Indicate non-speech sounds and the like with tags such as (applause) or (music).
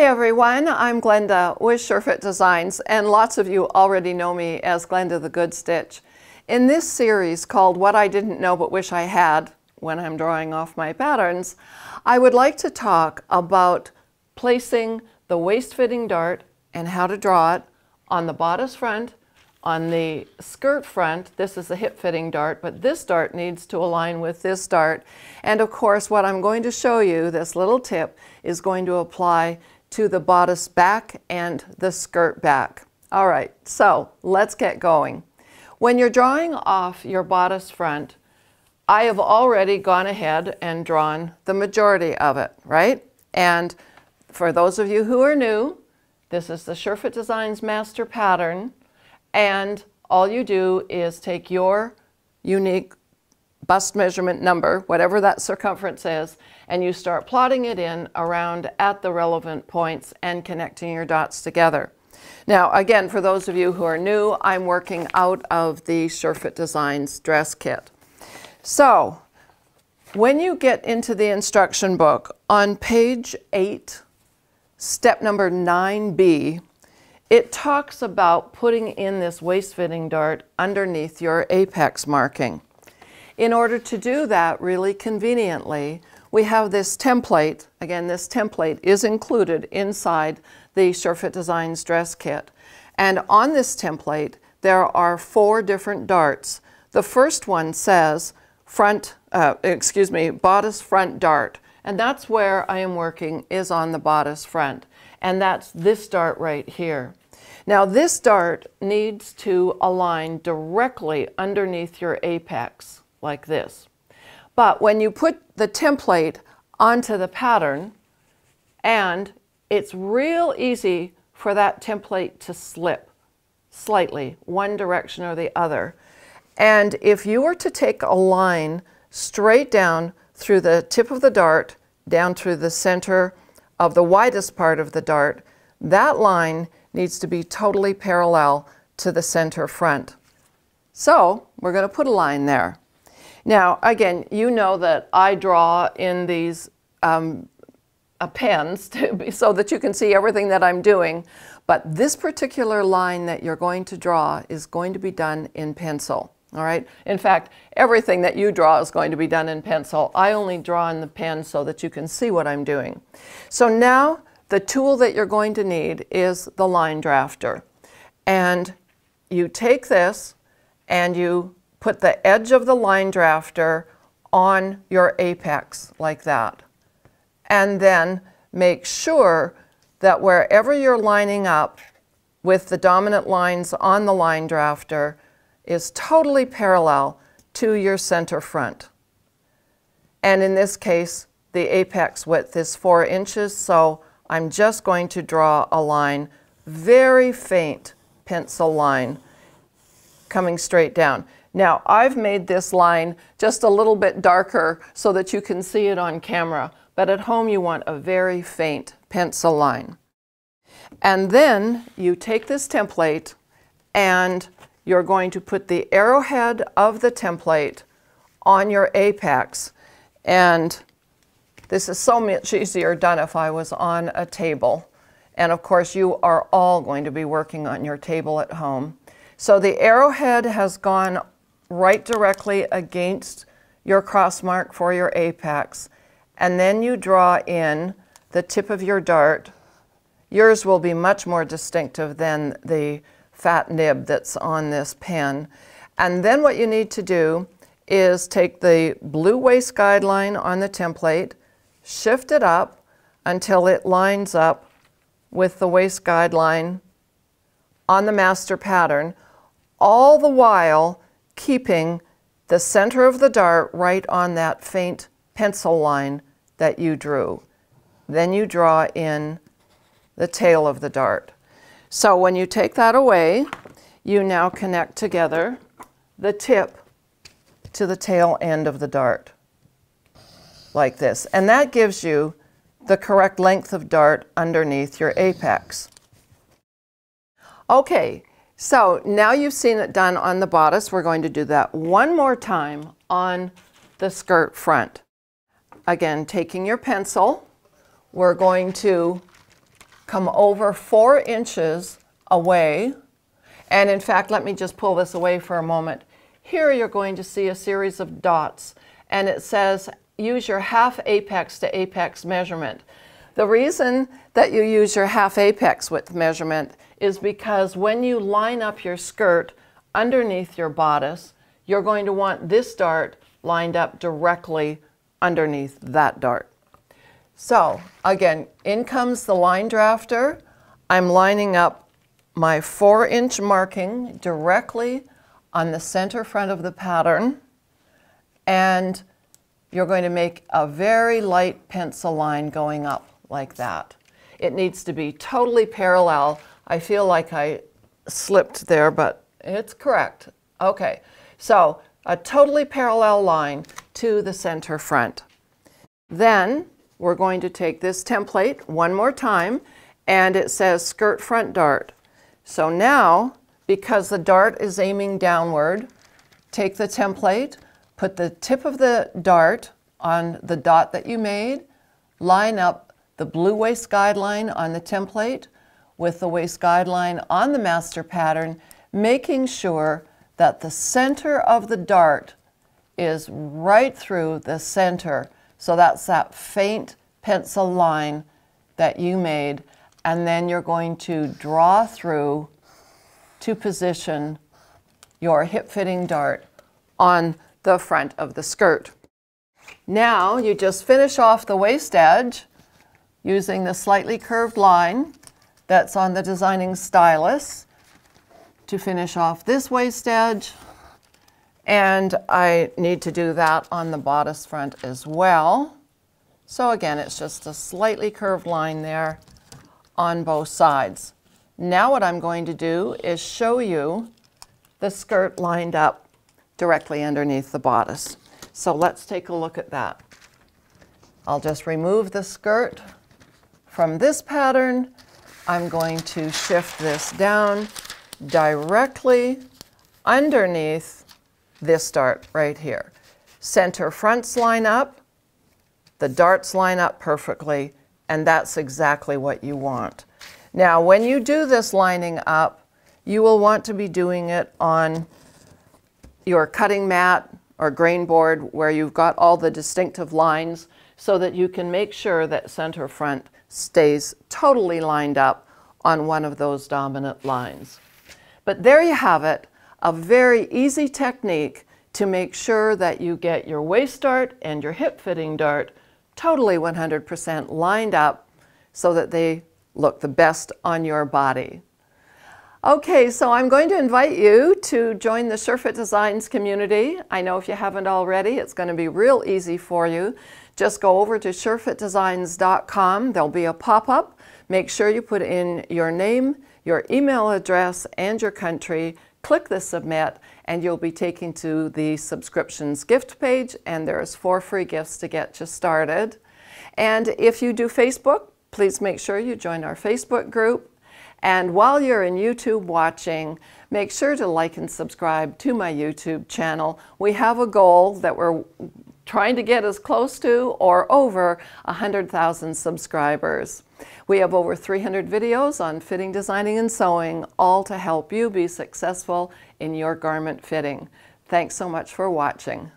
Hi everyone, I'm Glenda with SureFit Designs and lots of you already know me as Glenda the Good Stitch. In this series called What I Didn't Know But Wish I Had when I'm drawing off my patterns, I would like to talk about placing the waist fitting dart and how to draw it on the bodice front on the skirt front, this is a hip fitting dart, but this dart needs to align with this dart. And of course, what I'm going to show you, this little tip, is going to apply to the bodice back and the skirt back. All right, so let's get going. When you're drawing off your bodice front, I have already gone ahead and drawn the majority of it, right? And for those of you who are new, this is the SureFit Designs Master Pattern. And all you do is take your unique bust measurement number, whatever that circumference is, and you start plotting it in around at the relevant points and connecting your dots together. Now, again, for those of you who are new, I'm working out of the SureFit Designs dress kit. So, when you get into the instruction book, on page 8, step number 9b, it talks about putting in this waist fitting dart underneath your apex marking. In order to do that really conveniently, we have this template. Again, this template is included inside the SureFit Designs dress kit. And on this template, there are four different darts. The first one says front, uh, excuse me, bodice front dart. And that's where I am working is on the bodice front. And that's this dart right here. Now this dart needs to align directly underneath your apex like this. But when you put the template onto the pattern and it's real easy for that template to slip slightly one direction or the other. And if you were to take a line straight down through the tip of the dart, down through the center of the widest part of the dart, that line needs to be totally parallel to the center front. So we're going to put a line there. Now, again, you know that I draw in these um, uh, pens (laughs) be, so that you can see everything that I'm doing, but this particular line that you're going to draw is going to be done in pencil. All right. In fact, everything that you draw is going to be done in pencil. I only draw in the pen so that you can see what I'm doing. So now the tool that you're going to need is the line drafter. And you take this and you put the edge of the line drafter on your apex like that. And then make sure that wherever you're lining up with the dominant lines on the line drafter is totally parallel to your center front. And in this case, the apex width is four inches, so I'm just going to draw a line, very faint pencil line coming straight down. Now I've made this line just a little bit darker so that you can see it on camera, but at home you want a very faint pencil line. And then you take this template and you're going to put the arrowhead of the template on your apex and this is so much easier done if I was on a table. And of course, you are all going to be working on your table at home. So the arrowhead has gone right directly against your cross mark for your apex. And then you draw in the tip of your dart. Yours will be much more distinctive than the fat nib that's on this pen. And then what you need to do is take the blue waist guideline on the template, shift it up until it lines up with the waist guideline on the master pattern, all the while keeping the center of the dart right on that faint pencil line that you drew. Then you draw in the tail of the dart. So when you take that away, you now connect together the tip to the tail end of the dart like this. And that gives you the correct length of dart underneath your apex. Okay, so now you've seen it done on the bodice. We're going to do that one more time on the skirt front. Again, taking your pencil, we're going to come over four inches away. And in fact, let me just pull this away for a moment. Here you're going to see a series of dots and it says use your half apex to apex measurement. The reason that you use your half apex width measurement is because when you line up your skirt underneath your bodice, you're going to want this dart lined up directly underneath that dart. So again, in comes the line drafter. I'm lining up my four inch marking directly on the center front of the pattern and you're going to make a very light pencil line going up like that. It needs to be totally parallel. I feel like I slipped there, but it's correct. Okay, so a totally parallel line to the center front. Then we're going to take this template one more time and it says skirt front dart. So now, because the dart is aiming downward, take the template, put the tip of the dart on the dot that you made, line up the blue waist guideline on the template with the waist guideline on the master pattern, making sure that the center of the dart is right through the center. So that's that faint pencil line that you made. And then you're going to draw through to position your hip fitting dart on the front of the skirt. Now you just finish off the waist edge using the slightly curved line that's on the designing stylus to finish off this waist edge. And I need to do that on the bodice front as well. So again, it's just a slightly curved line there on both sides. Now what I'm going to do is show you the skirt lined up directly underneath the bodice. So let's take a look at that. I'll just remove the skirt from this pattern. I'm going to shift this down directly underneath this dart right here. Center fronts line up, the darts line up perfectly, and that's exactly what you want. Now, when you do this lining up, you will want to be doing it on your cutting mat or grain board where you've got all the distinctive lines so that you can make sure that center front stays totally lined up on one of those dominant lines. But there you have it, a very easy technique to make sure that you get your waist dart and your hip fitting dart totally 100% lined up so that they look the best on your body. Okay, so I'm going to invite you to join the SureFit Designs community. I know if you haven't already, it's going to be real easy for you. Just go over to surefitdesigns.com. There'll be a pop-up. Make sure you put in your name, your email address, and your country. Click the submit, and you'll be taken to the subscriptions gift page, and there's four free gifts to get you started. And if you do Facebook, please make sure you join our Facebook group. And while you're in YouTube watching, make sure to like and subscribe to my YouTube channel. We have a goal that we're trying to get as close to or over 100,000 subscribers. We have over 300 videos on fitting, designing, and sewing, all to help you be successful in your garment fitting. Thanks so much for watching.